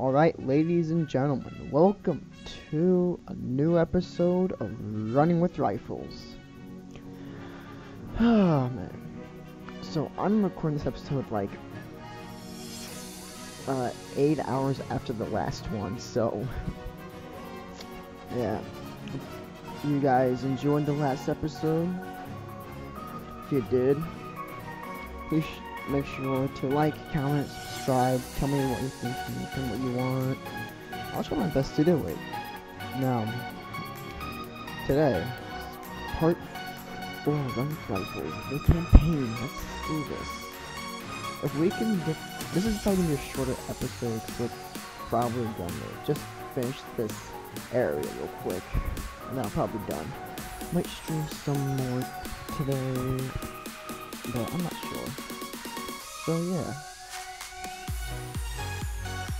Alright, ladies and gentlemen, welcome to a new episode of Running with Rifles. Oh man. So I'm recording this episode like uh, eight hours after the last one, so yeah. You guys enjoyed the last episode? If you did, please make sure to like, comment, subscribe, tell me what you think and what you want. I'll try my best to do it. Now, today, part 4 of Rifles, the campaign, let's do this. If we can get, this is probably going to be a shorter episode, because we're probably gonna just finish this area real quick, I'll probably done. Might stream some more today, but I'm not sure. So yeah.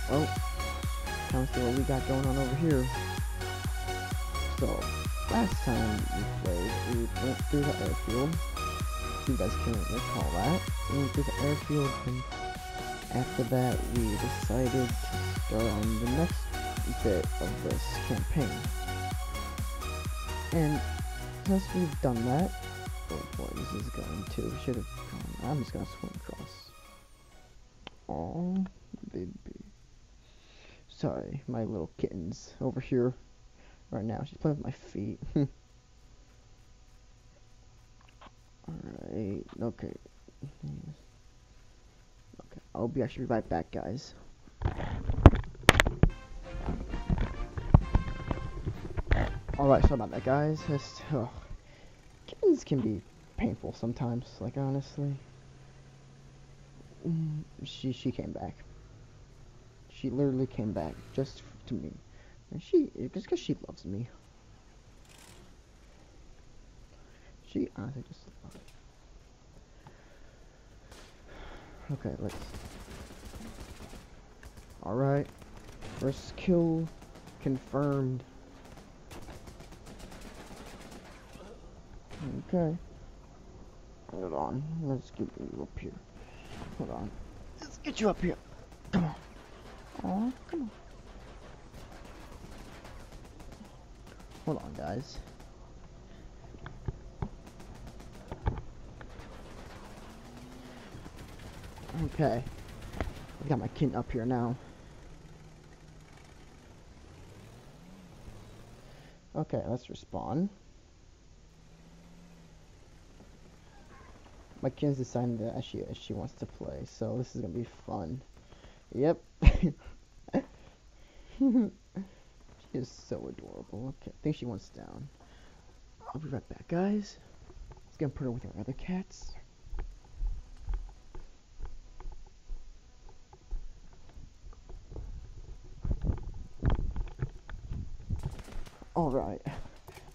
Well, time to see what we got going on over here. So, last time we played, we went through the airfield. If you guys can recall that. We went through the airfield, and after that, we decided to start on the next bit of this campaign. And since we've done that, oh boy, this is going to, we should have I'm just gonna swim across. Oh, baby. Sorry, my little kitten's over here right now. She's playing with my feet. Alright, okay. Okay, I'll be actually right back, guys. Alright, sorry about that, guys. Just, oh, kittens can be painful sometimes, like, honestly. Mm, she she came back. She literally came back just to me, and she just because she loves me. She honestly just loves me. Okay, let's. All right, first kill confirmed. Okay. Hold on, let's get you up here. Hold on. Let's get you up here. Come on. Aw, come on. Hold on, guys. Okay. I got my kitten up here now. Okay, let's respawn. My kid's decided that she she wants to play, so this is gonna be fun. Yep. she is so adorable. Okay, I think she wants down. I'll be right back, guys. Let's get put her with our other cats. Alright.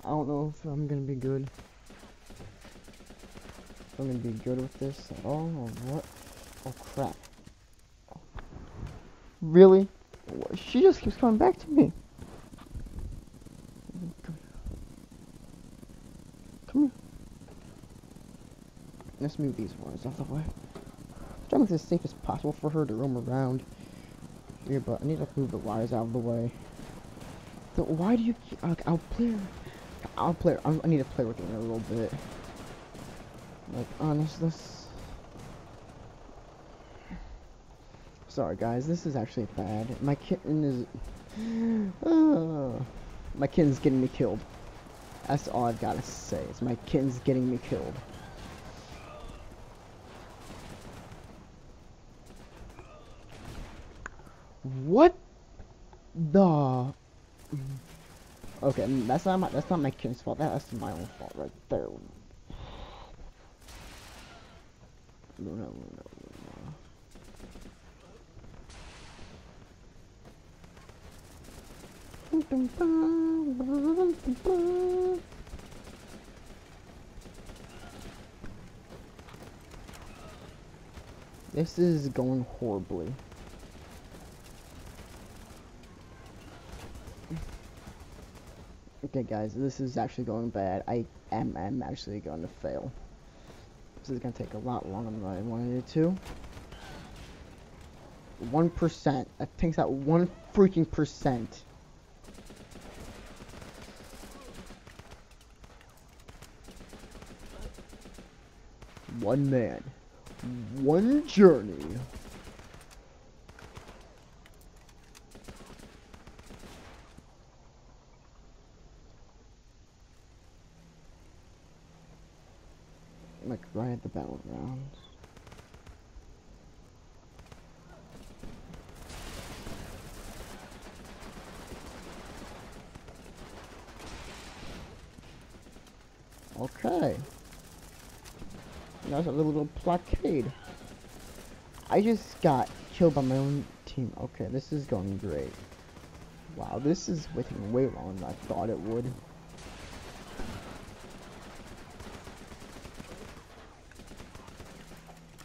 I don't know if I'm gonna be good. I'm gonna be good with this at all, or what? Oh crap. Really? She just keeps coming back to me. Come here. Let's move these wires out of the way. Trying to make this as safe as possible for her to roam around here, but I need to move the wires out of the way. So why do you like, I'll play, I'll play, I need to play with her a little bit. Like, honestly. Sorry, guys. This is actually bad. My kitten is... Uh, my kitten's getting me killed. That's all I've got to say. Is my kitten's getting me killed. What the... Okay, that's not my that's not my kitten's fault. That's my own fault right there. Luna, Luna, Luna. This is going horribly. Okay guys, this is actually going bad. I am I'm actually going to fail. This is gonna take a lot longer than I wanted it to. one percent. That takes out one freaking percent. One man, one journey. Like right at the battlegrounds. Okay. That's a little, little blockade. I just got killed by my own team. Okay, this is going great. Wow, this is waiting way longer than I thought it would.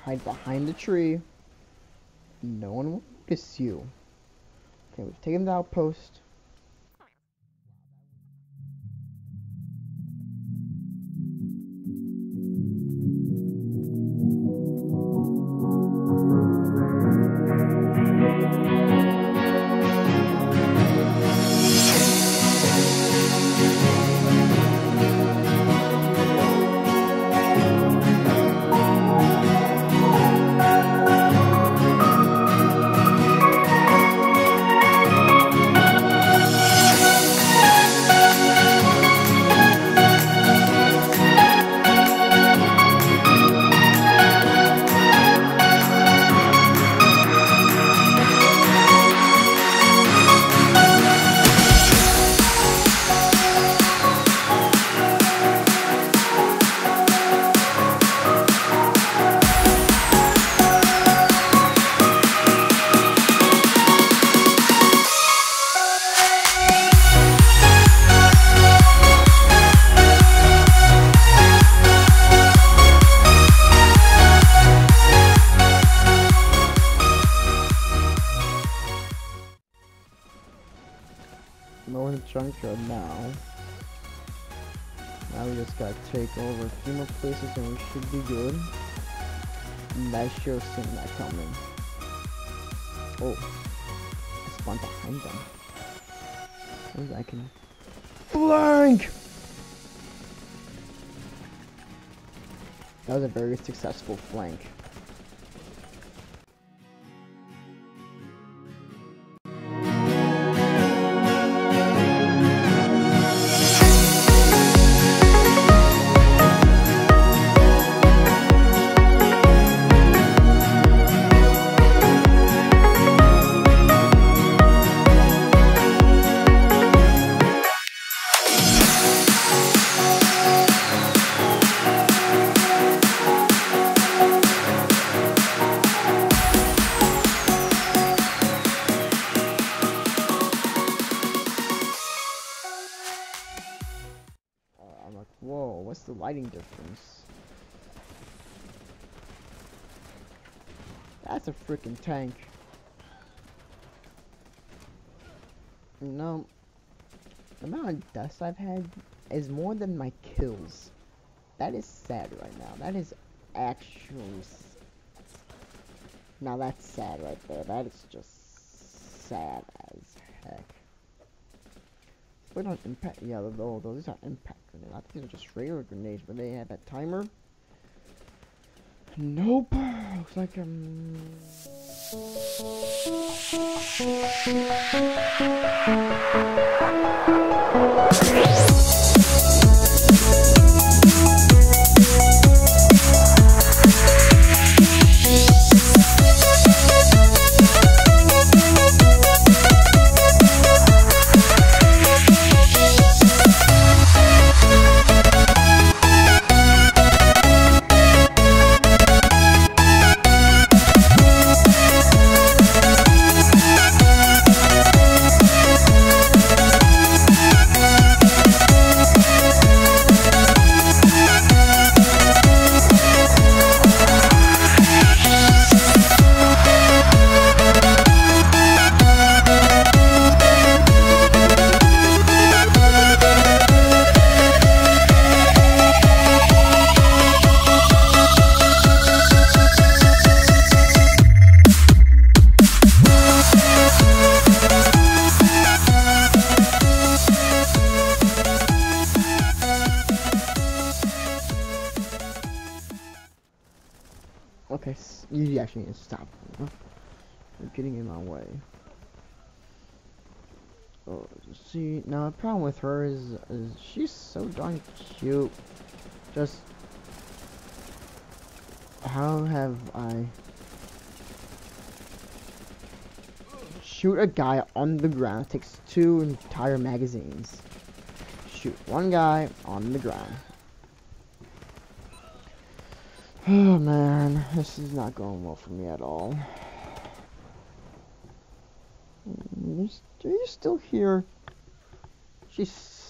Hide behind the tree. No one will notice you. Okay, we've taken the outpost. Now. Now we just gotta take over a few more places and we should be good. And I sure seen that coming. Oh. I spawned behind them. Maybe I can flank! That was a very successful flank. Difference? That's a freaking tank. No, the amount of dust I've had is more than my kills. That is sad right now. That is actually. Now that's sad right there. That is just sad as heck. Wait on impact. Yeah, those, those are impact I think these are just regular grenades, but they have that timer. Nope. Looks like I'm... Um Actually need to stop. You're getting in my way. Oh, see, now the problem with her is, is she's so darn cute. Just how have I shoot a guy on the ground? Takes two entire magazines. Shoot one guy on the ground. Oh man, this is not going well for me at all. Mm, are you still here? She's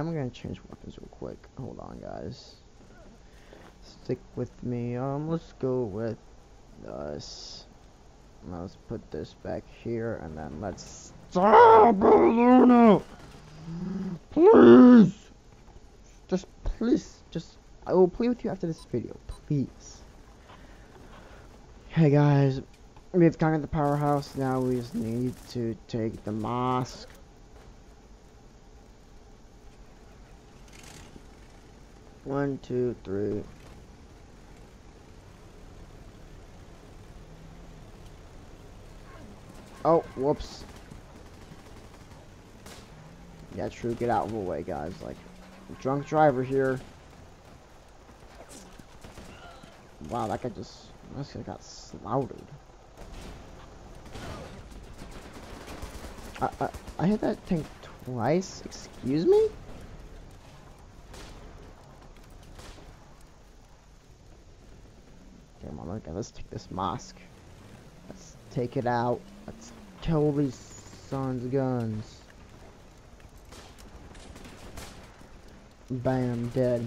I'm gonna change weapons real quick. Hold on, guys. Stick with me. Um, let's go with us. Let's put this back here, and then let's stop, Luna. Please, just please, just I will play with you after this video, please. Hey guys, we've conquered the powerhouse. Now we just need to take the mosque. One, two, three. Oh, whoops. Yeah, true. Get out of the way, guys. Like, drunk driver here. Wow, that guy just, that guy got slaughtered. I, I, I hit that tank twice? Excuse me? Okay, let's take this mosque. Let's take it out. Let's kill these sons of guns. Bam, dead.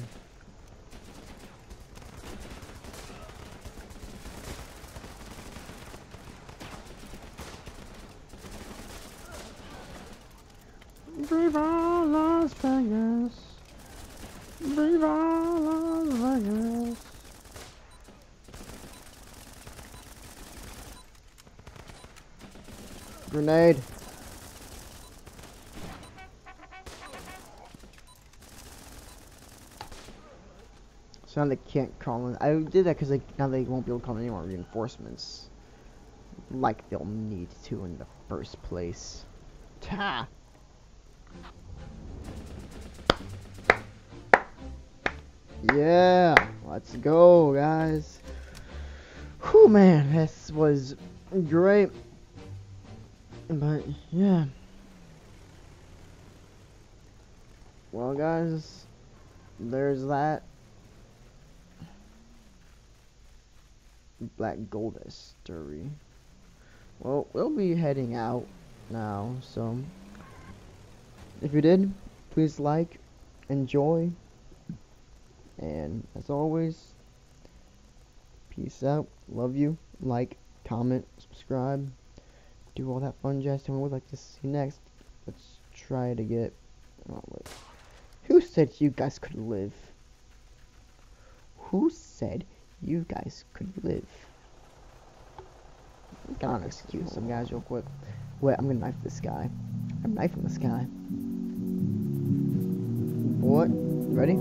Grenade. So now they can't call in. I did that because now they won't be able to call in any more reinforcements. Like they'll need to in the first place. Ta! Yeah! Let's go, guys. Whew, man, this was great. But, yeah. Well, guys, there's that. Black Gold Estuary. Well, we'll be heading out now, so if you did, please like, enjoy, and as always, peace out, love you, like, comment, subscribe do all that fun jazz. Me what would like to see next. Let's try to get. Oh. Who said you guys could live? Who said you guys could live? Gotta excuse some guys real quick. Wait, I'm gonna knife this guy. I'm knifing this guy. What? Ready?